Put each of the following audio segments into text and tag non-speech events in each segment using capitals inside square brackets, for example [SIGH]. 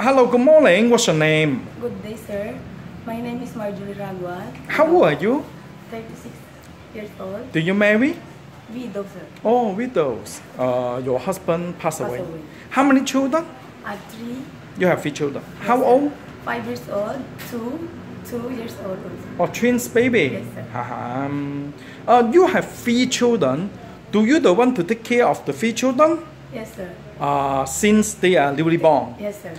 hello, good morning. What's your name? Good day, sir. My name is Marjorie Ragwal. How old are you? 36 years old. Do you marry? Widow, sir. Oh, widows. Uh, your husband passed Passed away. away. How many children? At three, You have three children. Yes, How old? five years old, two, two years old also. Or twins baby? Yes, sir. Um, uh, you have three children. Do you the one to take care of the three children? Yes, sir. Uh, since they are newly born. Yes, sir.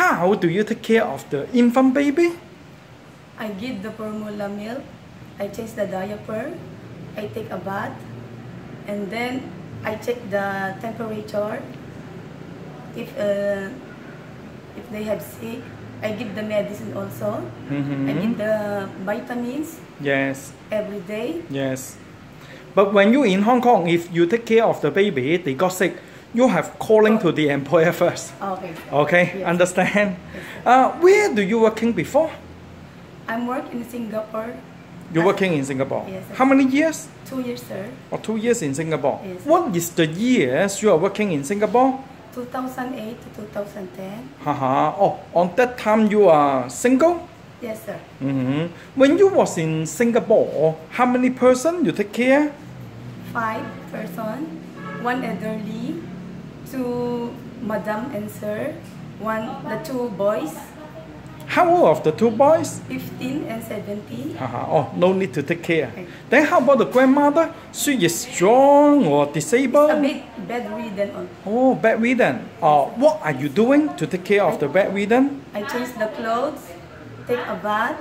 How do you take care of the infant baby? I give the formula milk. I change the diaper. I take a bath. And then I check the temperature. If uh, if they have sick, I give the medicine also. I Mhm. give the vitamins Yes, every day. yes. But when you in Hong Kong, if you take care of the baby, they got sick, you have calling to the employer first. Okay. Okay, Yes. understand? Uh, where do you working before? I'm working in Singapore You're working in Singapore. Yes. How many years? two years, sir. Or two years in Singapore. Yes. What is the years you are working in Singapore? 2008 to 2010. Haha. Oh, on that time you are single. Yes, sir. hmm When you was in Singapore, how many person you take care? Five person, one elderly, two madam and sir, one the two boys, How old of the two boys? 15 and 17. Haha. Oh, no need to take care. Okay. Then how about the grandmother? She is strong or disabled? A disabled? bit bedridden. Oh, bedridden. Uh, what are you doing to take care of the bedridden? I change the clothes, take a bath.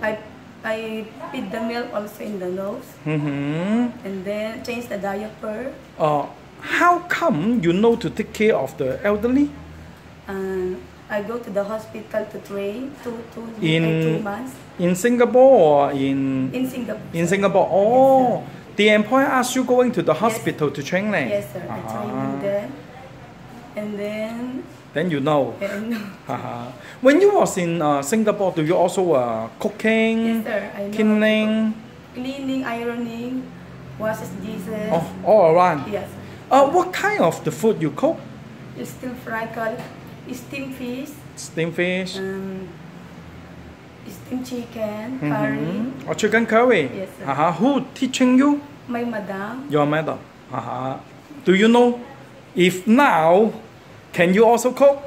I I feed the milk also in the nose, hmm and then change the diaper. Uh, how come you know to take care of the elderly? And I go to the hospital to train two two In- uh, two months In Singapore or in in Singapore. in Singapore? Oh, the employer asked you going to the hospital to train them. Yes, sir. I training them, and then Then you know. [LAUGHS] Haha. when you was in uh, Singapore, do you also uh, cooking, yes, sir. I cleaning, cleaning, ironing, washes dishes. oh, all around? Yes. Uh, what kind of the food you cook? You still fry call steamed fish, Steamed fish, um, steamed chicken, curry. Mhm. or chicken curry? Yes, sir. Haha. Who teaching you? My madam. Your madam. Haha. Do you know if now can you also cook?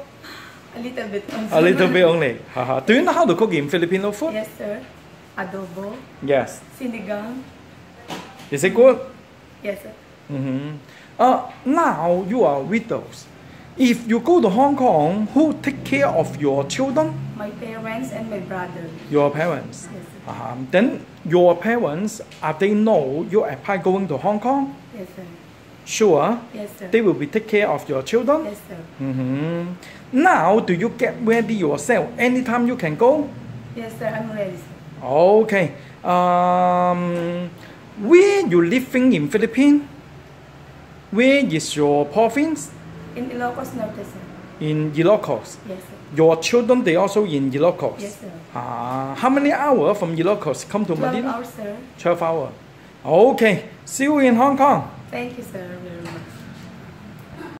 A little bit. Also. A little bit [LAUGHS] only. Haha. Do you know how to cook in Filipino food? Yes, sir. Adobo, Yes. sinigang. Is it good? Yes, sir. hmm Uh, now you are widows. If you go to Hong Kong, who take care of your children? My parents and my brother. Your parents. Yes, sir. Uh, then your parents, are they know you apply going to Hong Kong? Yes, sir. Sure. Yes, sir. They will be take care of your children. Yes, sir. hmm Now, do you get ready yourself? Anytime you can go? Yes, sir. I'm ready, sir. Okay. Um, where you living in Philippines? Where is your province? In Ilocos Norte, sir. In Ilocos. Yes, sir. Your children, they also in Ilocos? Yes, sir. Ah, how many hours from Ilocos come to 12 Manila? hours, sir. 12 hours. Okay. See you in Hong Kong. Thank you, sir, very much.